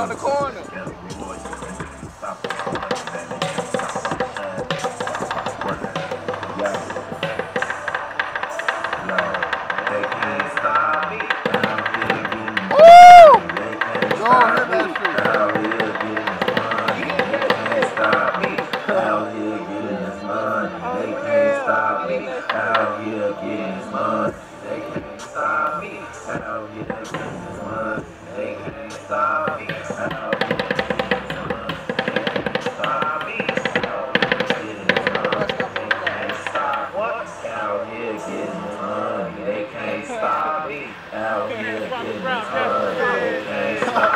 on the corner. Out here getting this they can't stop me. Out here getting this they can't stop me. out here getting money. They can't stop me. Out here getting money. They can't stop me.